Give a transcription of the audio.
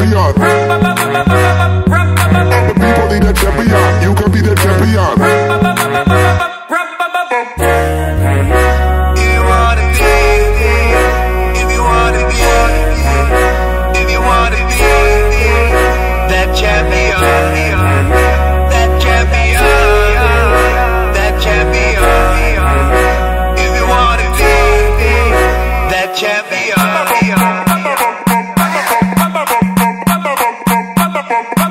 Beyond. Bye.